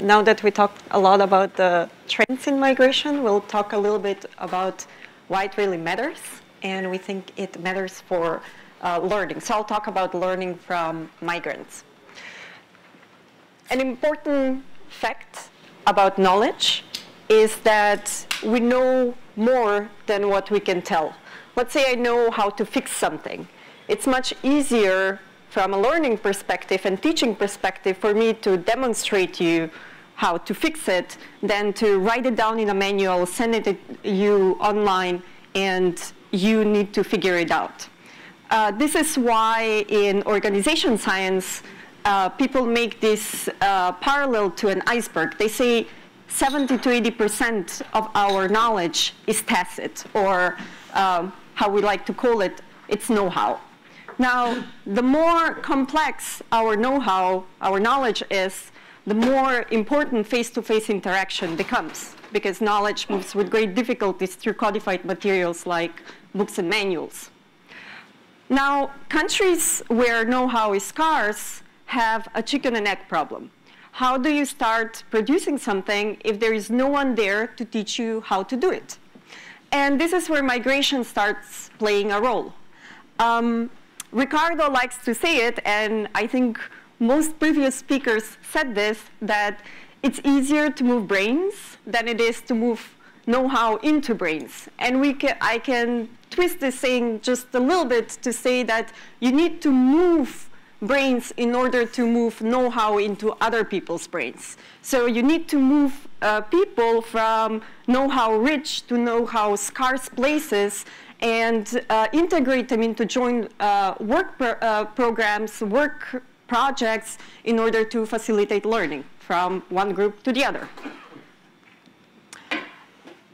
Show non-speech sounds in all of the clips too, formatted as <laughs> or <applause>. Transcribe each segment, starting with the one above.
now that we talked a lot about the trends in migration, we'll talk a little bit about why it really matters. And we think it matters for uh, learning. So I'll talk about learning from migrants. An important fact about knowledge is that we know more than what we can tell. Let's say I know how to fix something. It's much easier from a learning perspective and teaching perspective for me to demonstrate you how to fix it than to write it down in a manual, send it to you online, and you need to figure it out. Uh, this is why in organization science, uh, people make this uh, parallel to an iceberg. They say 70 to 80% of our knowledge is tacit, or um, how we like to call it, it's know-how. Now, the more complex our know-how, our knowledge is, the more important face-to-face -face interaction becomes, because knowledge moves with great difficulties through codified materials like books and manuals. Now, countries where know-how is scarce have a chicken and egg problem. How do you start producing something if there is no one there to teach you how to do it? And this is where migration starts playing a role. Um, Ricardo likes to say it, and I think most previous speakers said this, that it's easier to move brains than it is to move know-how into brains. And we I can twist this saying just a little bit to say that you need to move brains in order to move know-how into other people's brains. So you need to move uh, people from know-how rich to know-how scarce places and uh, integrate them into joint uh, work pro uh, programs, work projects in order to facilitate learning from one group to the other.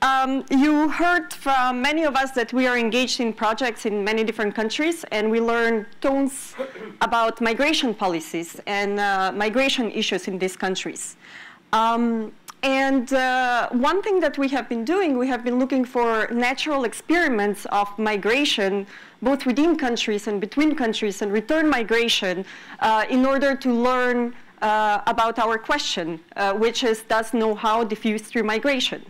Um, you heard from many of us that we are engaged in projects in many different countries, and we learn tons about migration policies and uh, migration issues in these countries. Um, and uh, one thing that we have been doing, we have been looking for natural experiments of migration, both within countries and between countries, and return migration uh, in order to learn uh, about our question, uh, which is, does know-how diffuse through migration?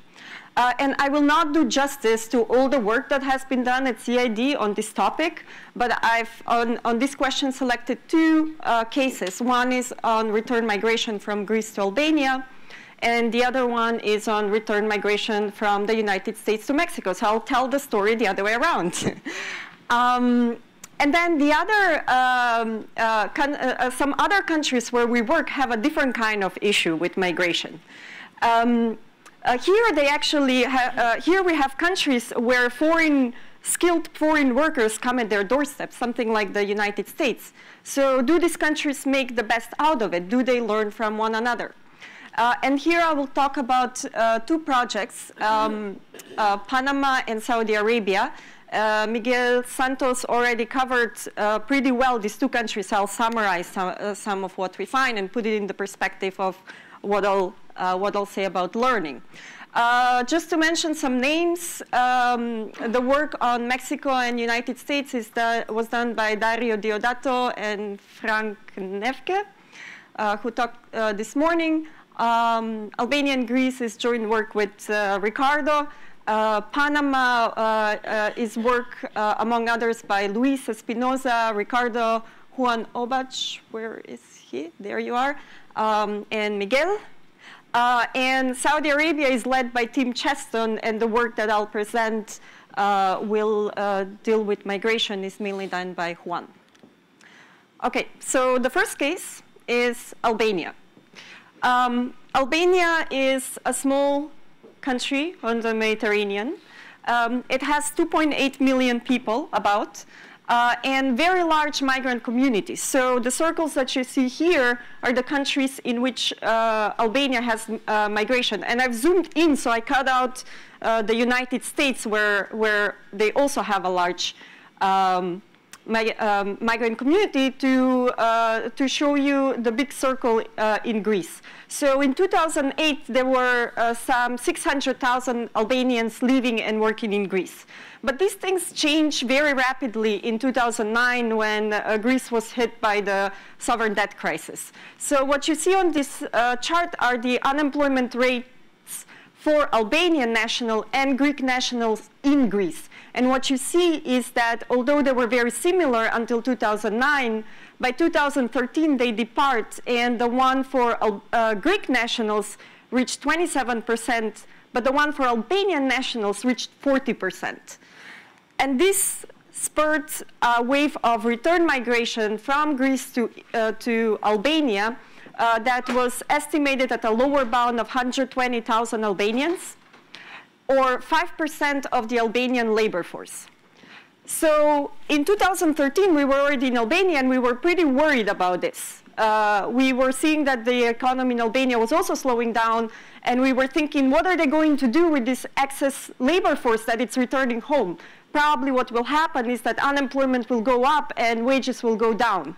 Uh, and I will not do justice to all the work that has been done at CID on this topic, but I've, on, on this question, selected two uh, cases. One is on return migration from Greece to Albania, and the other one is on return migration from the United States to Mexico. So I'll tell the story the other way around. <laughs> um, and then the other, um, uh, uh, uh, some other countries where we work have a different kind of issue with migration. Um, uh, here they actually, uh, here we have countries where foreign, skilled foreign workers come at their doorstep, something like the United States. So do these countries make the best out of it? Do they learn from one another? Uh, and here I will talk about uh, two projects, um, uh, Panama and Saudi Arabia. Uh, Miguel Santos already covered uh, pretty well these two countries. I'll summarize some, uh, some, of what we find and put it in the perspective of what I'll what I'll say about learning. Just to mention some names, um, the work on Mexico and United States was done by Dario Diodato and Frank Neffke, who talked this morning. Um, Albania and Greece is joint work with uh, Ricardo. Uh, Panama is work, among others, by Luis Espinoza, Ricardo, Juan Obach, where is he? There you are, um, and Miguel. Uh, and Saudi Arabia is led by Tim Cheston, and the work that I'll present uh, will uh, deal with migration is mainly done by Juan. Okay, so the first case is Albania. Um, Albania is a small country on the Mediterranean. Um, it has 2.8 million people, about, uh, and very large migrant communities. So the circles that you see here are the countries in which uh, Albania has uh, migration. And I've zoomed in, so I cut out uh, the United States where, where they also have a large um, my, um, migrant community to, uh, to show you the big circle uh, in Greece. So in 2008, there were uh, some 600,000 Albanians living and working in Greece. But these things changed very rapidly in 2009 when uh, Greece was hit by the sovereign debt crisis. So what you see on this uh, chart are the unemployment rates for Albanian national and Greek nationals in Greece. And what you see is that although they were very similar until 2009, by 2013 they depart, and the one for uh, Greek nationals reached 27%, but the one for Albanian nationals reached 40%. And this spurred a wave of return migration from Greece to, uh, to Albania uh, that was estimated at a lower bound of 120,000 Albanians, or 5% of the Albanian labor force. So in 2013, we were already in Albania, and we were pretty worried about this. Uh, we were seeing that the economy in Albania was also slowing down, and we were thinking, what are they going to do with this excess labor force that it's returning home? probably what will happen is that unemployment will go up and wages will go down.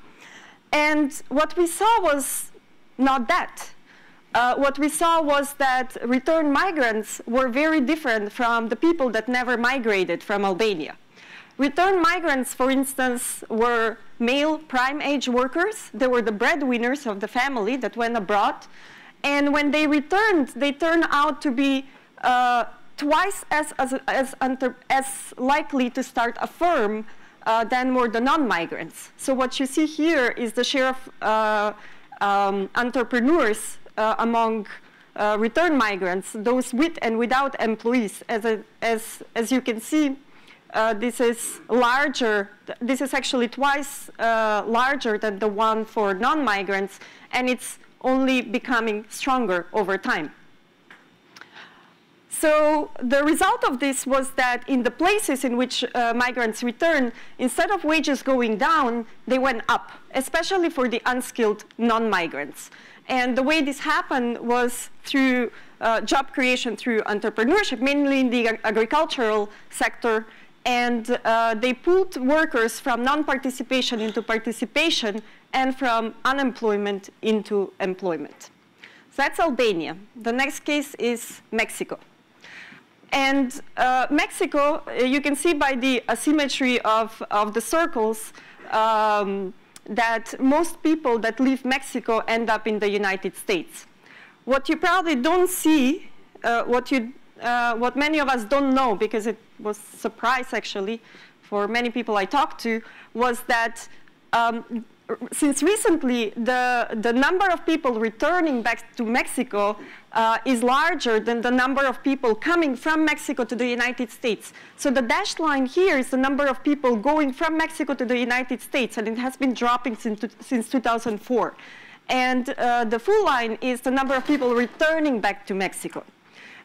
And what we saw was not that. Uh, what we saw was that return migrants were very different from the people that never migrated from Albania. Return migrants, for instance, were male prime age workers. They were the breadwinners of the family that went abroad. And when they returned, they turned out to be uh, twice as, as, as, as likely to start a firm uh, than were the non-migrants. So what you see here is the share of uh, um, entrepreneurs among uh, return migrants, those with and without employees. As, a, as, as you can see, uh, this is larger, this is actually twice uh, larger than the one for non-migrants, and it's only becoming stronger over time. So the result of this was that in the places in which uh, migrants returned, instead of wages going down, they went up, especially for the unskilled non-migrants. And the way this happened was through uh, job creation through entrepreneurship, mainly in the ag agricultural sector. And uh, they pulled workers from non-participation into participation and from unemployment into employment. So that's Albania. The next case is Mexico. And uh, Mexico, uh, you can see by the asymmetry of, of the circles um, that most people that leave Mexico end up in the United States. What you probably don't see, uh, what, you, uh, what many of us don't know, because it was surprise actually for many people I talked to, was that um, since recently, the, the number of people returning back to Mexico uh, is larger than the number of people coming from Mexico to the United States. So the dashed line here is the number of people going from Mexico to the United States, and it has been dropping since, since 2004. And uh, the full line is the number of people returning back to Mexico.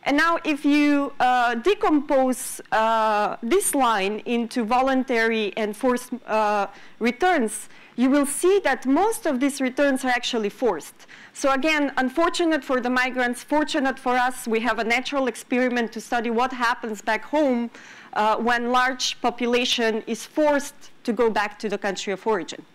And now if you uh, decompose uh, this line into voluntary and forced uh, returns, you will see that most of these returns are actually forced. So again, unfortunate for the migrants, fortunate for us, we have a natural experiment to study what happens back home uh, when large population is forced to go back to the country of origin.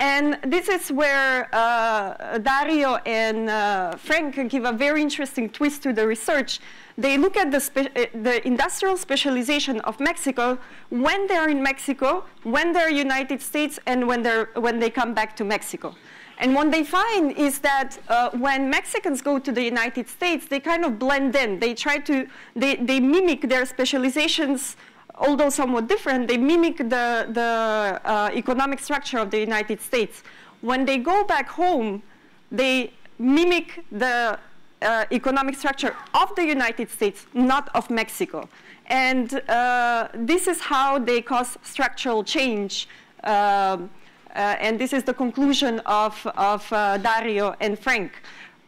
And this is where uh, Dario and uh, Frank give a very interesting twist to the research. They look at the, uh, the, industrial specialization of Mexico when they're in Mexico, when they're United States, and when, they're, when they come back to Mexico. And what they find is that uh, when Mexicans go to the United States, they kind of blend in. They try to, they, they mimic their specializations although somewhat different, they mimic the, the uh, economic structure of the United States. When they go back home, they mimic the uh, economic structure of the United States, not of Mexico. And uh, this is how they cause structural change. Um, uh, and this is the conclusion of, of uh, Dario and Frank.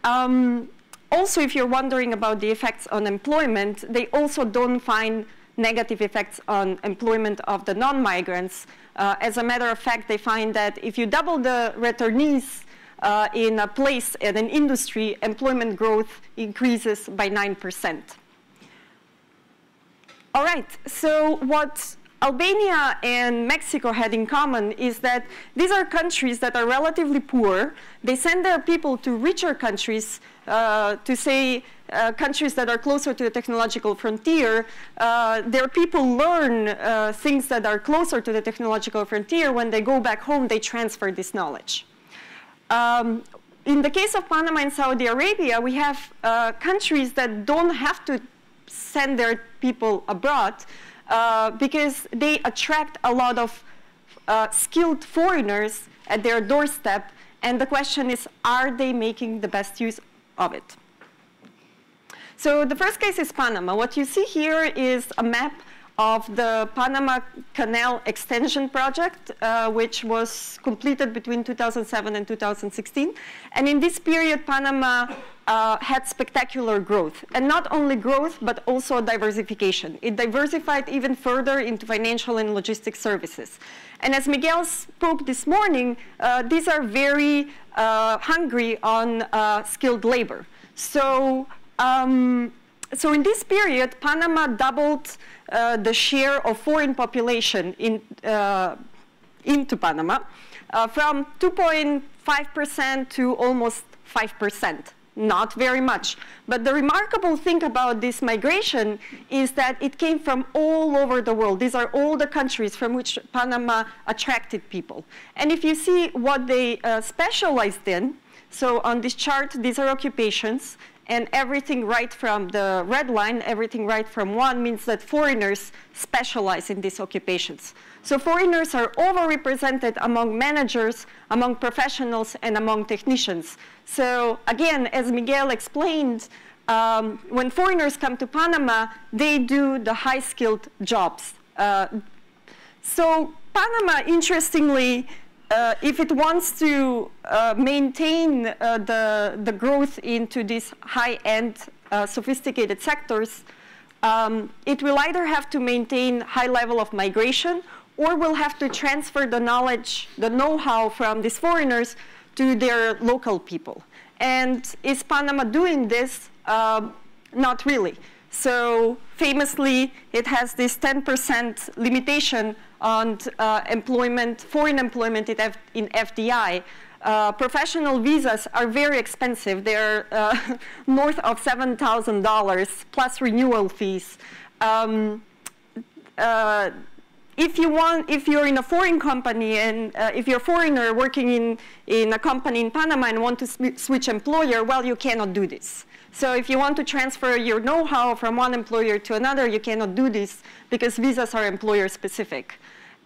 Um, also, if you're wondering about the effects on employment, they also don't find negative effects on employment of the non-migrants. Uh, as a matter of fact, they find that if you double the returnees uh, in a place in an industry, employment growth increases by 9%. All right, so what Albania and Mexico had in common is that these are countries that are relatively poor. They send their people to richer countries uh, to say uh, countries that are closer to the technological frontier, uh, their people learn uh, things that are closer to the technological frontier. When they go back home, they transfer this knowledge. Um, in the case of Panama and Saudi Arabia, we have uh, countries that don't have to send their people abroad uh, because they attract a lot of uh, skilled foreigners at their doorstep. And the question is, are they making the best use of it? So the first case is Panama. What you see here is a map of the Panama Canal Extension Project, uh, which was completed between 2007 and 2016. And in this period, Panama uh, had spectacular growth. And not only growth, but also diversification. It diversified even further into financial and logistics services. And as Miguel spoke this morning, uh, these are very uh, hungry on uh, skilled labor. So um, so in this period, Panama doubled uh, the share of foreign population in, uh, into Panama uh, from 2.5% to almost 5%. Not very much. But the remarkable thing about this migration is that it came from all over the world. These are all the countries from which Panama attracted people. And if you see what they uh, specialized in, so on this chart, these are occupations and everything right from the red line, everything right from one means that foreigners specialize in these occupations. So foreigners are overrepresented among managers, among professionals, and among technicians. So again, as Miguel explained, um, when foreigners come to Panama, they do the high-skilled jobs. Uh, so Panama, interestingly, uh, if it wants to uh, maintain uh, the, the growth into these high-end, uh, sophisticated sectors, um, it will either have to maintain high level of migration or will have to transfer the knowledge, the know-how from these foreigners to their local people. And is Panama doing this? Um, not really. So famously, it has this 10% limitation on uh, employment, foreign employment in FDI. Uh, professional visas are very expensive. They're uh, <laughs> north of $7,000 plus renewal fees. Um, uh, if you want, if you're in a foreign company and uh, if you're a foreigner working in, in a company in Panama and want to sw switch employer, well, you cannot do this. So if you want to transfer your know-how from one employer to another, you cannot do this because visas are employer specific.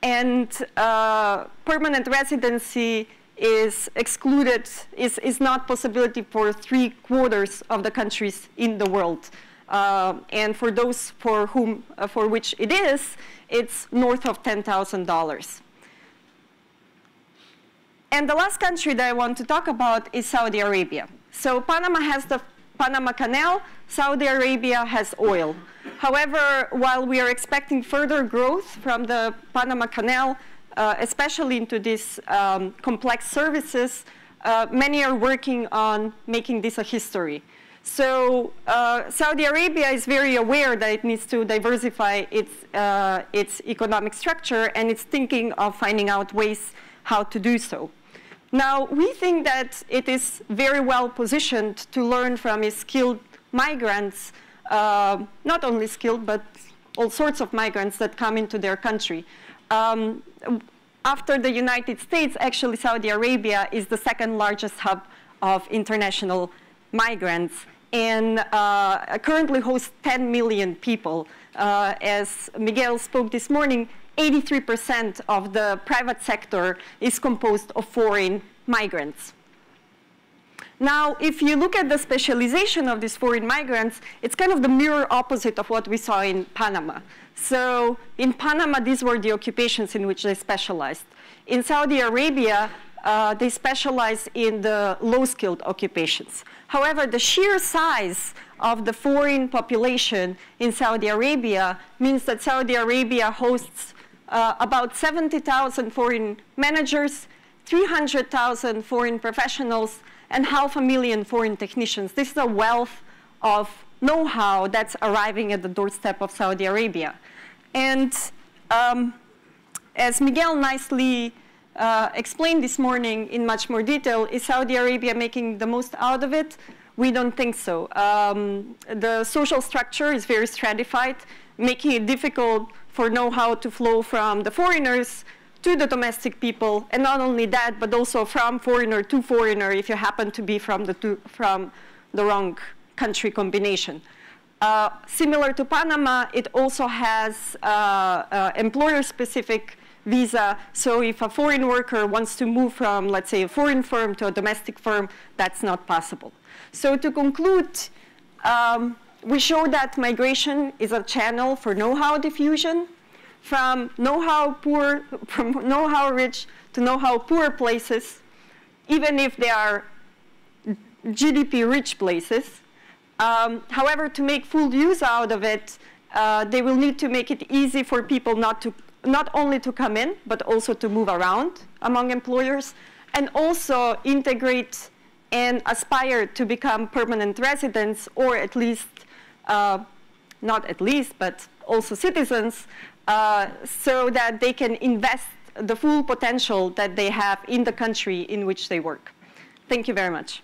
And uh, permanent residency is excluded, is, is not possibility for three quarters of the countries in the world. Uh, and for those for whom, uh, for which it is, it's north of $10,000. And the last country that I want to talk about is Saudi Arabia. So Panama has the Panama Canal, Saudi Arabia has oil. However, while we are expecting further growth from the Panama Canal, uh, especially into these um, complex services, uh, many are working on making this a history. So uh, Saudi Arabia is very aware that it needs to diversify its, uh, its economic structure, and it's thinking of finding out ways how to do so. Now, we think that it is very well positioned to learn from its skilled migrants, uh, not only skilled, but all sorts of migrants that come into their country. Um, after the United States, actually Saudi Arabia is the second largest hub of international migrants and uh, currently hosts 10 million people. Uh, as Miguel spoke this morning, 83% of the private sector is composed of foreign migrants. Now, if you look at the specialization of these foreign migrants, it's kind of the mirror opposite of what we saw in Panama. So in Panama, these were the occupations in which they specialized. In Saudi Arabia, uh, they specialize in the low-skilled occupations. However, the sheer size of the foreign population in Saudi Arabia means that Saudi Arabia hosts uh, about 70,000 foreign managers, 300,000 foreign professionals, and half a million foreign technicians. This is a wealth of know-how that's arriving at the doorstep of Saudi Arabia. And um, as Miguel nicely uh, explained this morning in much more detail, is Saudi Arabia making the most out of it? We don't think so. Um, the social structure is very stratified, making it difficult for know-how to flow from the foreigners to the domestic people, and not only that, but also from foreigner to foreigner if you happen to be from the, two, from the wrong country combination. Uh, similar to Panama, it also has uh, uh, employer-specific visa. So if a foreign worker wants to move from, let's say, a foreign firm to a domestic firm, that's not possible. So to conclude, um, we show that migration is a channel for know-how diffusion from know-how poor, <laughs> from know-how rich to know-how poor places, even if they are GDP rich places. Um, however, to make full use out of it, uh, they will need to make it easy for people not to not only to come in, but also to move around among employers, and also integrate and aspire to become permanent residents, or at least, not at least, but also citizens, uh, so that they can invest the full potential that they have in the country in which they work. Thank you very much.